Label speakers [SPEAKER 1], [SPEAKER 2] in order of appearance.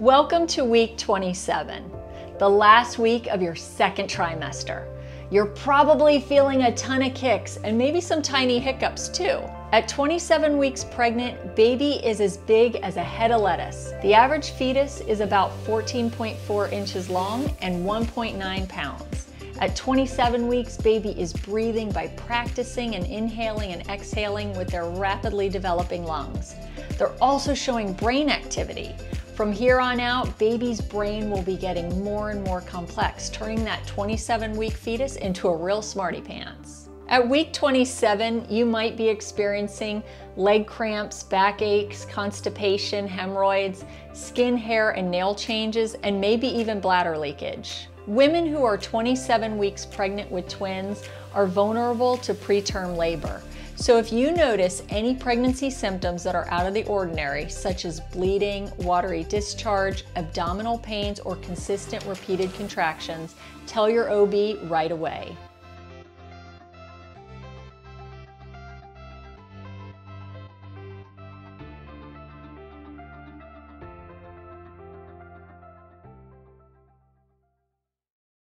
[SPEAKER 1] Welcome to week 27, the last week of your second trimester. You're probably feeling a ton of kicks and maybe some tiny hiccups too. At 27 weeks pregnant, baby is as big as a head of lettuce. The average fetus is about 14.4 inches long and 1.9 pounds. At 27 weeks, baby is breathing by practicing and inhaling and exhaling with their rapidly developing lungs. They're also showing brain activity. From here on out, baby's brain will be getting more and more complex, turning that 27 week fetus into a real smarty pants. At week 27, you might be experiencing leg cramps, backaches, constipation, hemorrhoids, skin, hair, and nail changes, and maybe even bladder leakage. Women who are 27 weeks pregnant with twins are vulnerable to preterm labor. So if you notice any pregnancy symptoms that are out of the ordinary, such as bleeding, watery discharge, abdominal pains, or consistent repeated contractions, tell your OB right away.